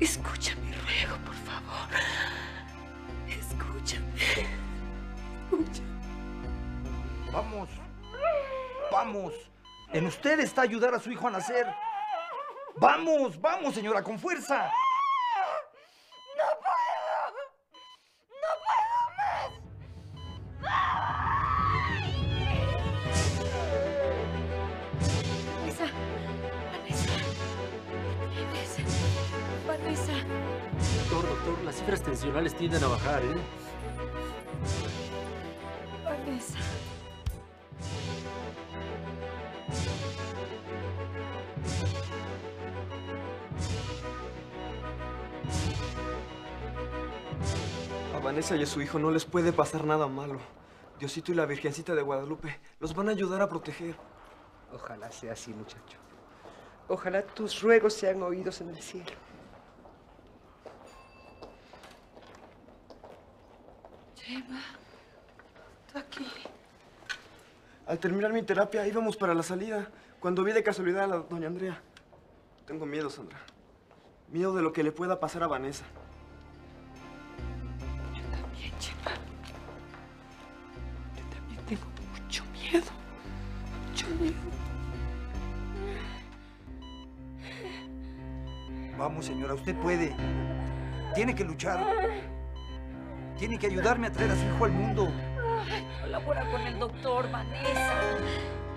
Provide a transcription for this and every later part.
Escucha mi ruego, por favor. Escúchame. Escucha. Vamos. Vamos. En usted está ayudar a su hijo a nacer. Vamos, vamos, señora, con fuerza. Cifras tensionales tienden a bajar, ¿eh? Vanessa. A Vanessa y a su hijo no les puede pasar nada malo. Diosito y la Virgencita de Guadalupe los van a ayudar a proteger. Ojalá sea así, muchacho. Ojalá tus ruegos sean oídos en el cielo. Chema, tú aquí. Al terminar mi terapia íbamos para la salida, cuando vi de casualidad a la doña Andrea. Tengo miedo, Sandra. Miedo de lo que le pueda pasar a Vanessa. También, Chema. Yo también tengo mucho miedo. Mucho miedo. Vamos, señora, usted puede. Tiene que luchar. Tiene que ayudarme a traer a su hijo al mundo. Ay, colabora con el doctor, Vanessa.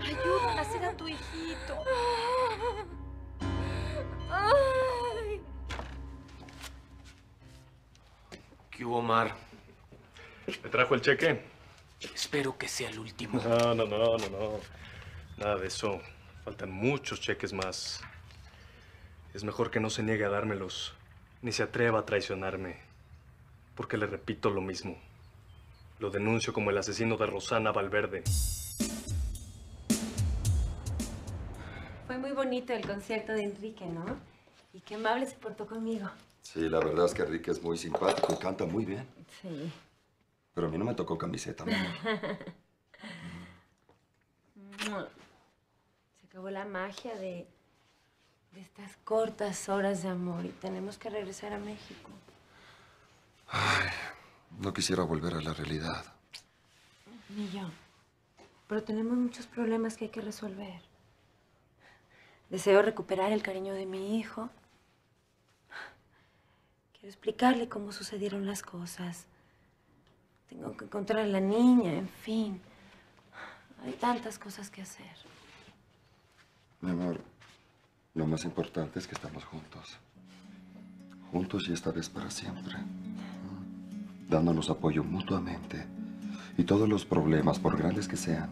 Ayuda a nacer a tu hijito. Ay. ¿Qué hubo, Omar? ¿Le trajo el cheque? Espero que sea el último. No, no, no, no, no. Nada de eso. Faltan muchos cheques más. Es mejor que no se niegue a dármelos, ni se atreva a traicionarme. Porque le repito lo mismo. Lo denuncio como el asesino de Rosana Valverde. Fue muy bonito el concierto de Enrique, ¿no? Y qué amable se portó conmigo. Sí, la verdad es que Enrique es muy simpático y canta muy bien. Sí. Pero a mí no me tocó camiseta, mi amor. Se acabó la magia de, de estas cortas horas de amor y tenemos que regresar a México. No quisiera volver a la realidad. Ni yo. Pero tenemos muchos problemas que hay que resolver. Deseo recuperar el cariño de mi hijo. Quiero explicarle cómo sucedieron las cosas. Tengo que encontrar a la niña, en fin. Hay tantas cosas que hacer. Mi amor, lo más importante es que estamos juntos. Juntos y esta vez para siempre. Dándonos apoyo mutuamente. Y todos los problemas, por grandes que sean,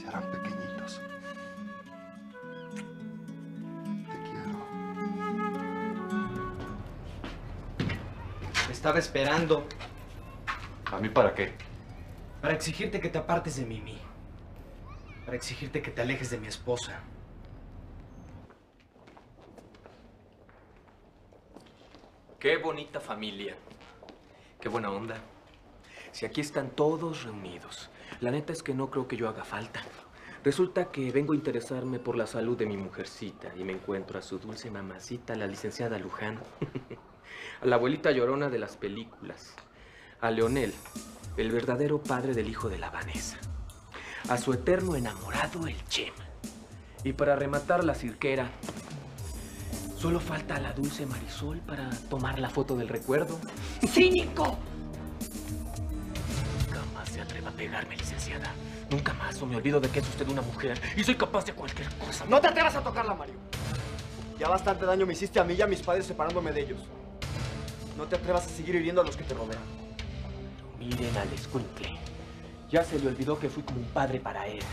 se harán pequeñitos. Te estaba esperando ¿A mí para qué? para exigirte que te apartes de Mimi. Para exigirte que te alejes de mi esposa. Qué bonita familia. Qué buena onda. Si aquí están todos reunidos. La neta es que no creo que yo haga falta. Resulta que vengo a interesarme por la salud de mi mujercita y me encuentro a su dulce mamacita, la licenciada Luján. a la abuelita llorona de las películas. A Leonel, el verdadero padre del hijo de la Vanessa. A su eterno enamorado, el Chema. Y para rematar la cirquera, solo falta a la dulce Marisol para tomar la foto del recuerdo. ¡Cínico! Nunca más se atreva a pegarme, licenciada. Nunca más o me olvido de que es usted una mujer y soy capaz de cualquier cosa. ¡No te atrevas a tocarla, Mario! Ya bastante daño me hiciste a mí y a mis padres separándome de ellos. No te atrevas a seguir hiriendo a los que te rodean. Miren al escuincle. Ya se le olvidó que fui como un padre para él.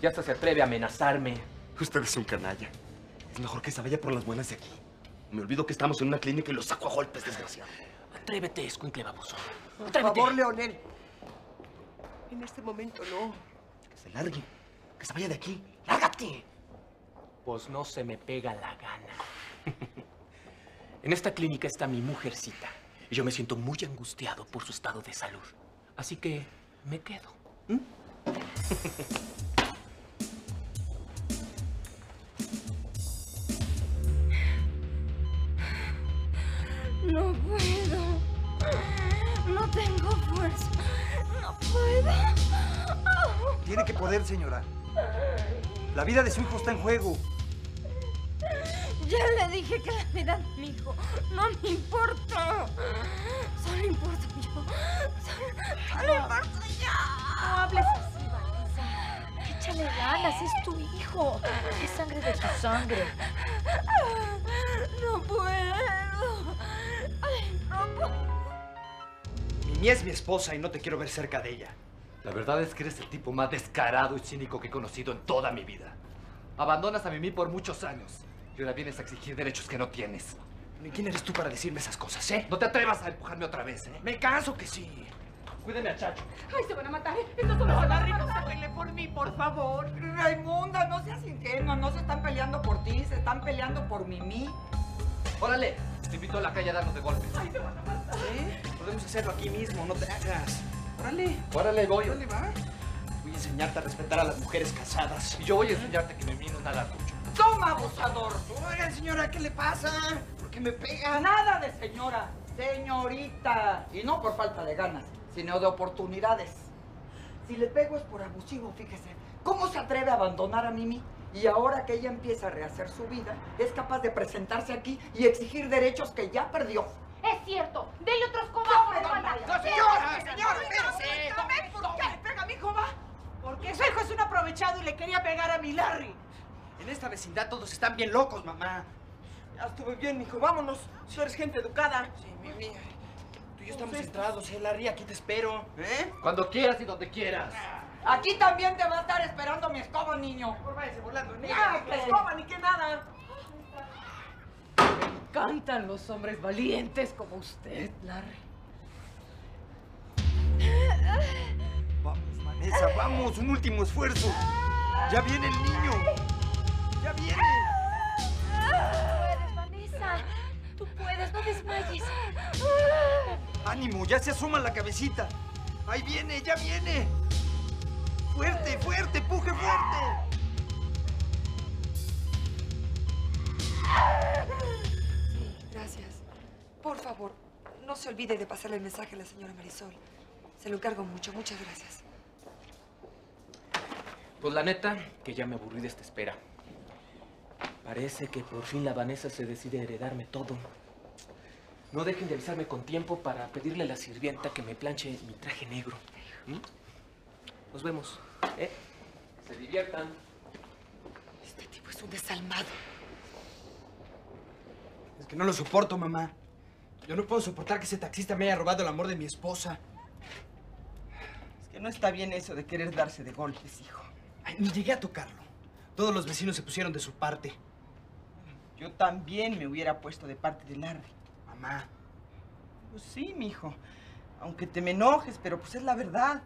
Ya hasta se atreve a amenazarme. Usted es un canalla. Mejor que se vaya por las buenas de aquí. Me olvido que estamos en una clínica y lo saco a golpes, desgraciado. Atrévete, escuincle baboso. Por Atrévete. favor, Leonel. En este momento no. Que se largue. Que se vaya de aquí. ¡Lárgate! Pues no se me pega la gana. en esta clínica está mi mujercita. Y yo me siento muy angustiado por su estado de salud. Así que me quedo. ¿Mm? puedo. Tiene que poder, señora. La vida de su hijo está en juego. Ya le dije que la vida de mi hijo no me importa. Solo importo yo. Solo, solo importo yo. No hables así, Vanessa. Échale ganas, es tu hijo. Es sangre de tu sangre. No puedo. Ay, no puedo. Mimi es mi esposa y no te quiero ver cerca de ella. La verdad es que eres el tipo más descarado y cínico que he conocido en toda mi vida. Abandonas a Mimi por muchos años y ahora vienes a exigir derechos que no tienes. ¿Y quién eres tú para decirme esas cosas, eh? No te atrevas a empujarme otra vez, ¿eh? Me canso que sí. Cuídeme a Chacho. ¡Ay, se van a matar! ¡Estos son los Larry! ¡No se por mí, por favor! Raimunda, no seas ingenua, no se están peleando por ti, se están peleando por Mimi. Órale, te invito a la calle a darnos de golpes. ¡Ay, se van a matar! ¿Eh? Podemos hacerlo aquí mismo, no te hagas. Órale. Órale, voy. Órale, va. Voy a enseñarte a respetar a las mujeres casadas. Y yo voy a enseñarte que Mimi no es nada tuyo. ¡Toma, abusador! Oigan, señora, ¿qué le pasa? ¿Por qué me pega? Nada de señora, señorita. Y no por falta de ganas, sino de oportunidades. Si le pego es por abusivo, fíjese. ¿Cómo se atreve a abandonar a Mimi? Y ahora que ella empieza a rehacer su vida, es capaz de presentarse aquí y exigir derechos que ya perdió. ¡Es cierto! ¡Dele otros ¡Tome, cobazos, hermana! Brian! ¡No, señora! ¡Señora, espérese! ¿Por qué le pega a mi hijo, va? Porque su hijo es un aprovechado y le quería pegar a mi Larry. En esta vecindad todos están bien locos, mamá. Ya estuve bien, mijo. Vámonos. Tú eres gente educada. Sí, Mimi. Tú y yo estamos centrados, eh, Larry. Aquí te espero. ¿Eh? Cuando quieras y donde quieras. Aquí también te va a estar esperando mi escoba, niño. Por váyase volando. Ni Ah, que escoba, ni que nada. Cantan los hombres valientes como usted, Larry. Vamos, Vanessa, vamos, un último esfuerzo. Ya viene el niño. Ya viene. puedes, Vanessa. Tú puedes, no desmayes. Ánimo, ya se asoma la cabecita. Ahí viene, ya viene. Fuerte, fuerte, empuje fuerte. Gracias. Por favor, no se olvide de pasarle el mensaje a la señora Marisol. Se lo encargo mucho. Muchas gracias. Pues la neta, que ya me aburrí de esta espera. Parece que por fin la Vanessa se decide a heredarme todo. No dejen de avisarme con tiempo para pedirle a la sirvienta que me planche mi traje negro. ¿Mm? Nos vemos. ¿Eh? Se diviertan. Este tipo es un desalmado. Es que no lo soporto, mamá. Yo no puedo soportar que ese taxista me haya robado el amor de mi esposa. Es que no está bien eso de querer darse de golpes, hijo. Ay, ni llegué a tocarlo. Todos los vecinos se pusieron de su parte. Yo también me hubiera puesto de parte de Larry. Mamá, Pues sí, mijo. Aunque te me enojes, pero pues es la verdad.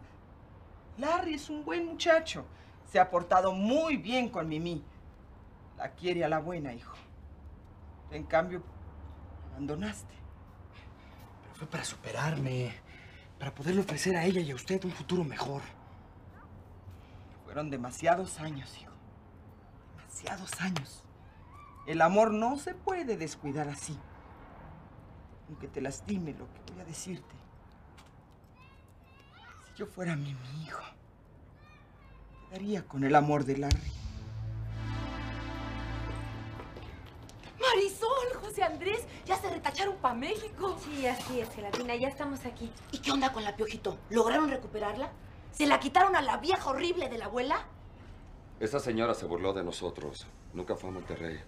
Larry es un buen muchacho. Se ha portado muy bien con Mimi. La quiere a la buena, hijo. En cambio, abandonaste. pero fue para superarme. Para poderle ofrecer a ella y a usted un futuro mejor. Fueron demasiados años, hijo. Demasiados años. El amor no se puede descuidar así. Aunque te lastime lo que voy a decirte. Si yo fuera mi, mi hijo, quedaría con el amor de Larry. Marisol, José Andrés, ya se retacharon para México. Sí, así es, Gelatina. Ya estamos aquí. ¿Y qué onda con la Piojito? ¿Lograron recuperarla? ¿Se la quitaron a la vieja horrible de la abuela? Esa señora se burló de nosotros. Nunca fue a Monterrey.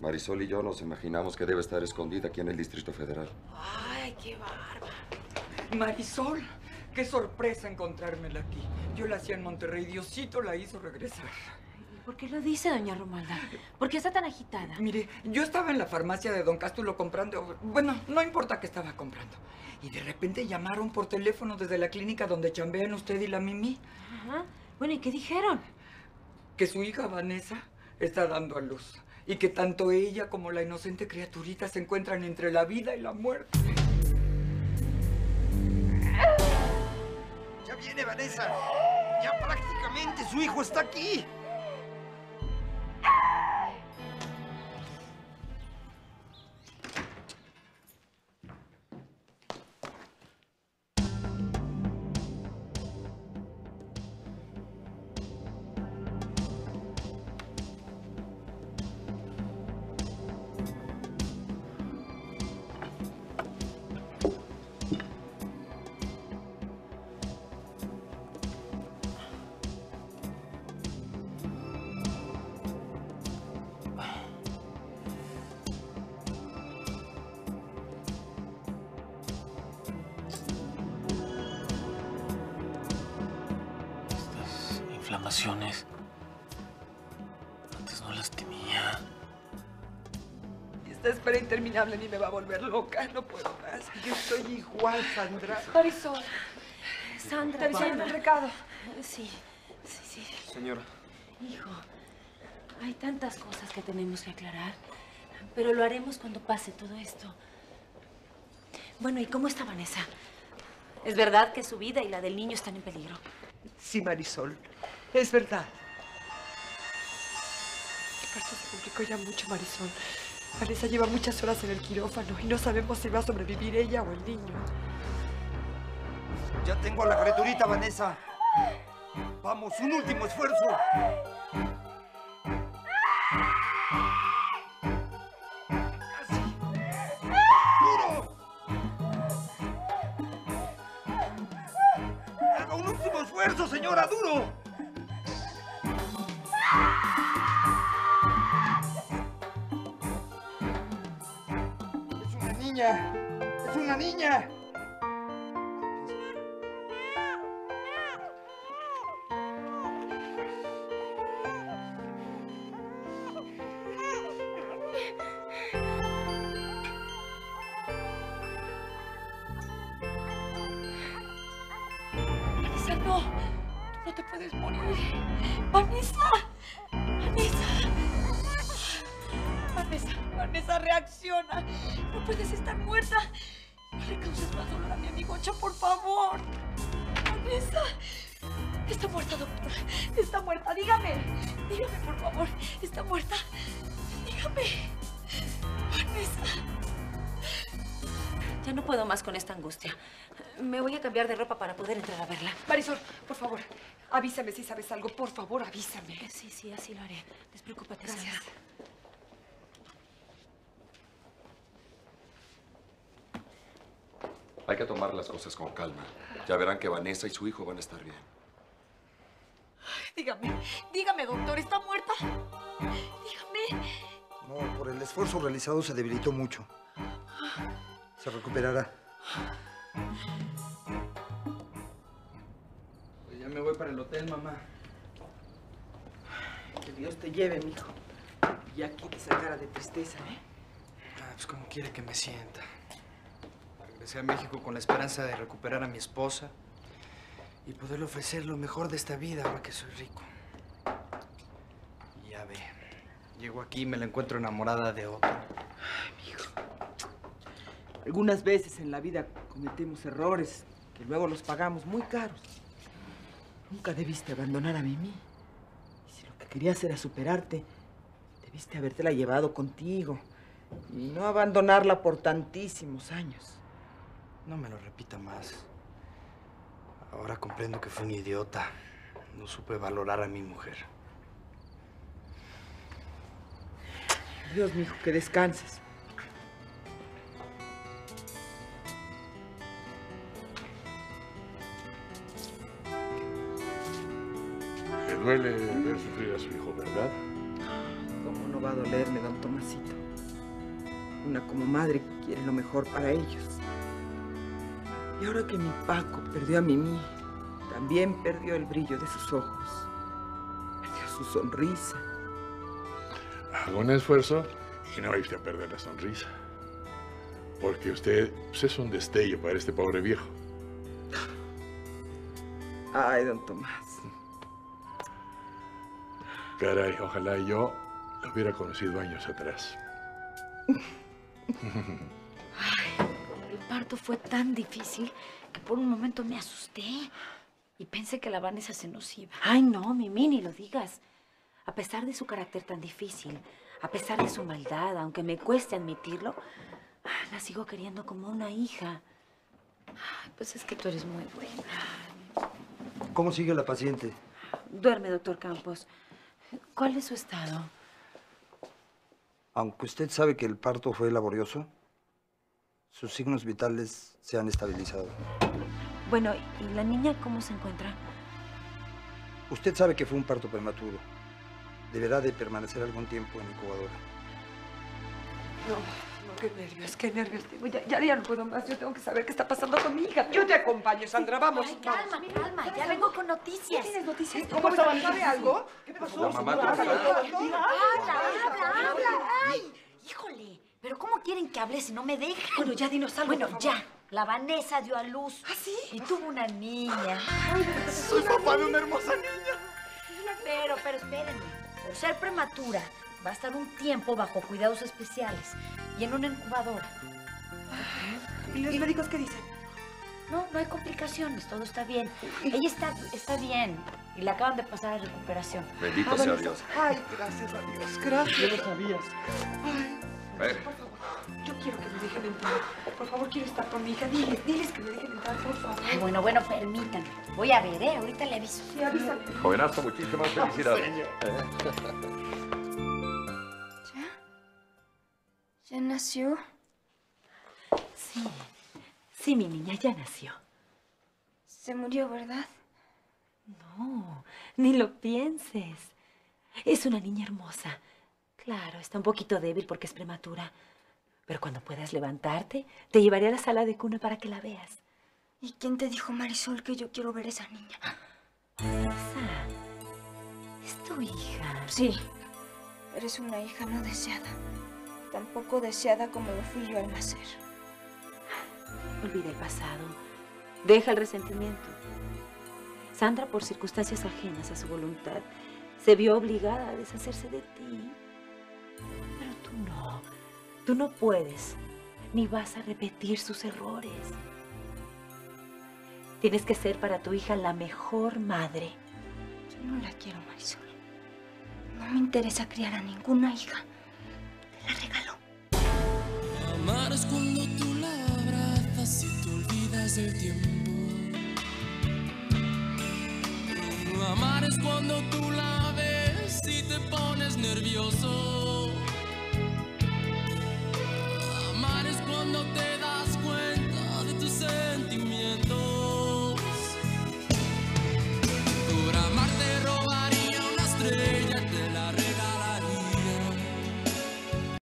Marisol y yo nos imaginamos que debe estar escondida aquí en el Distrito Federal. Ay, qué bárbaro. Marisol, qué sorpresa encontrármela aquí. Yo la hacía en Monterrey, Diosito la hizo regresar. ¿Por qué lo dice, doña Romalda? ¿Por qué está tan agitada? Mire, yo estaba en la farmacia de Don Cástulo comprando, bueno, no importa qué estaba comprando. Y de repente llamaron por teléfono desde la clínica donde chambean usted y la Mimi, Ajá. Bueno, ¿y qué dijeron? que su hija Vanessa está dando a luz. Y que tanto ella como la inocente criaturita se encuentran entre la vida y la muerte. Ya viene, Vanessa. Ya prácticamente su hijo está aquí. Antes no las tenía. Esta espera interminable ni me va a volver loca. No puedo más. Yo estoy igual, Sandra. Marisol. Sandra, ¿Te dieron Sandra. el recado? Sí, sí, sí. Señora. Hijo, hay tantas cosas que tenemos que aclarar, pero lo haremos cuando pase todo esto. Bueno, ¿y cómo está Vanessa? ¿Es verdad que su vida y la del niño están en peligro? Sí, Marisol. Es verdad. El caso se complicó ya mucho, Marisol. Vanessa lleva muchas horas en el quirófano y no sabemos si va a sobrevivir ella o el niño. Ya tengo a la criaturita, Vanessa. Vamos, un último esfuerzo. Niña. Está muerta, doctor. Está muerta. Dígame. Dígame, por favor. Está muerta. Dígame. Vanessa. Ya no puedo más con esta angustia. Me voy a cambiar de ropa para poder entrar a verla. Marisol, por favor, avísame si sabes algo. Por favor, avísame. Sí, sí, así lo haré. Despreocúpate, Gracias. Sandra. Hay que tomar las cosas con calma. Ya verán que Vanessa y su hijo van a estar bien. Dígame, dígame, doctor, ¿está muerta? Dígame. No, por el esfuerzo realizado se debilitó mucho. Se recuperará. Pues ya me voy para el hotel, mamá. Que Dios te lleve, mijo. Ya quites esa cara de tristeza, ¿eh? Ah, pues como quiere que me sienta. Regresé a México con la esperanza de recuperar a mi esposa y poderle ofrecer lo mejor de esta vida ahora que soy rico. Ya ve, llego aquí y me la encuentro enamorada de otro. Algunas veces en la vida cometemos errores que luego los pagamos muy caros. Nunca debiste abandonar a Mimi. Y si lo que querías era superarte, debiste habértela llevado contigo y no abandonarla por tantísimos años. No me lo repita más. Ahora comprendo que fui un idiota. No supe valorar a mi mujer. Dios, mijo, que descanses. Le duele ver sufrir a su hijo, ¿verdad? ¿Cómo no va a dolerme, don Tomasito? Una como madre quiere lo mejor para ellos. Y ahora que mi Paco perdió a Mimi, también perdió el brillo de sus ojos. Perdió su sonrisa. Haga un esfuerzo y no usted a perder la sonrisa. Porque usted pues, es un destello para este pobre viejo. Ay, don Tomás. Caray, ojalá yo lo hubiera conocido años atrás. El parto fue tan difícil que por un momento me asusté y pensé que la Vanessa se nos iba. Ay, no, Mimi, ni lo digas. A pesar de su carácter tan difícil, a pesar de su maldad, aunque me cueste admitirlo, la sigo queriendo como una hija. Ay, Pues es que tú eres muy buena. ¿Cómo sigue la paciente? Duerme, doctor Campos. ¿Cuál es su estado? Aunque usted sabe que el parto fue laborioso, sus signos vitales se han estabilizado. Bueno, ¿y la niña cómo se encuentra? Usted sabe que fue un parto prematuro. Deberá de permanecer algún tiempo en incubadora. No, no, qué nervios, qué nervios tengo. Ya, ya, ya no puedo más. Yo tengo que saber qué está pasando con mi hija. Yo te acompaño, Sandra, vamos. Ay, calma, calma. Ya vengo con noticias. ¿Tienes noticias? ¿Cómo está? ¿Sabe algo? ¿Qué pasó? La mamá, ¿cómo Habla, habla, habla. Ay, ¿cómo quieren que hable si no me dejan? Bueno, ya dinos algo, Bueno, por favor. ya. La Vanessa dio a luz. ¿Ah, sí? Y tuvo una niña. Soy papá de una hermosa niña. Pero, pero espérenme. Por ser prematura, va a estar un tiempo bajo cuidados especiales y en una incubadora. ¿Y los médicos qué dicen? No, no hay complicaciones, todo está bien. Ella está, está bien y la acaban de pasar a recuperación. Bendito sea Dios. Ay, gracias a Dios, gracias. Yo lo sabías. Ay, Ven. Por favor, yo quiero que me dejen entrar. Por favor, quiero estar con mi hija. Diles, diles que me dejen entrar, por favor. Ay, bueno, bueno, permítanme. Voy a ver, ¿eh? Ahorita le aviso. Sí, avísame. Jovenazo, muchísimas felicidades. ¿Ya? ¿Ya nació? Sí, sí, mi niña ya nació. Se murió, ¿verdad? No, ni lo pienses. Es una niña hermosa. Claro, está un poquito débil porque es prematura. Pero cuando puedas levantarte, te llevaré a la sala de cuna para que la veas. ¿Y quién te dijo, Marisol, que yo quiero ver a esa niña? Rosa, es tu hija. Sí, pero es una hija no deseada. Tampoco deseada como lo fui yo al nacer. Olvida el pasado. Deja el resentimiento. Sandra, por circunstancias ajenas a su voluntad, se vio obligada a deshacerse de ti. Pero tú no. Tú no puedes, ni vas a repetir sus errores. Tienes que ser para tu hija la mejor madre. Yo no la quiero, Marisol. No me interesa criar a ninguna hija. Te la regalo. Amar es cuando tú la abrazas y te olvidas del tiempo. Amar es cuando tú la ves y te pones nervioso. no te